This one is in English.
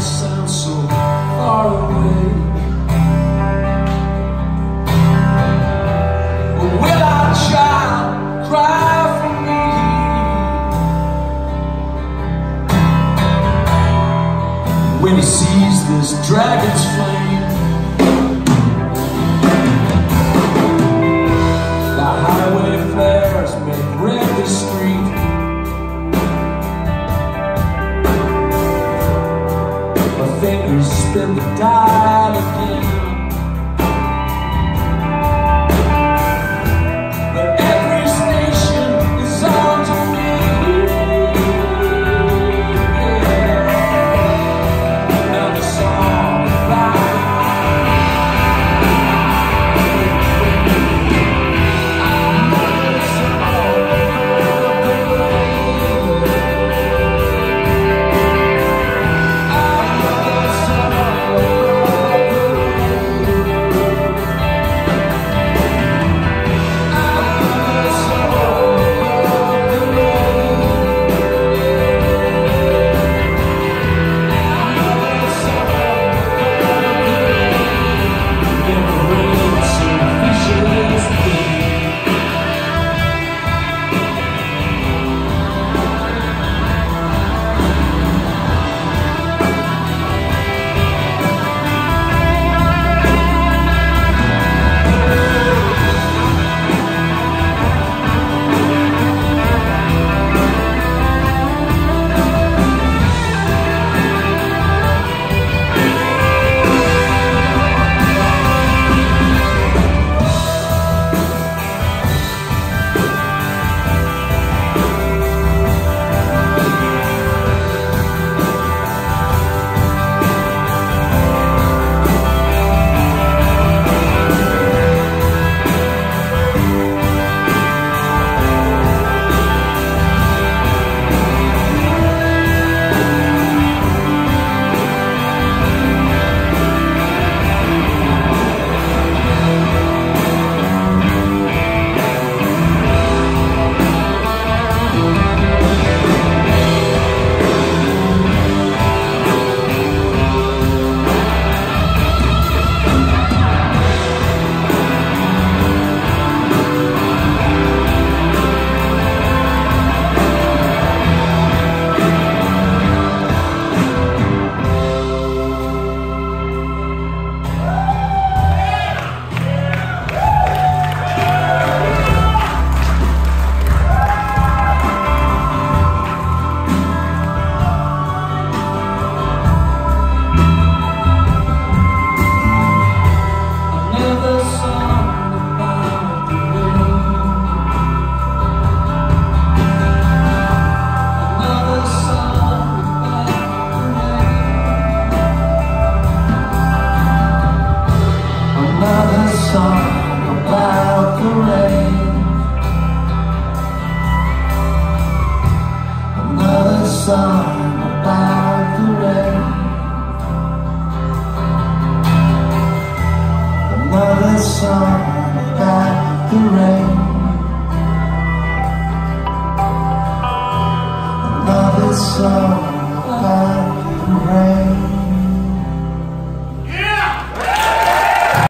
Sounds so far away will our child cry for me? When he sees this dragon's flame then we die. the sun and the rain.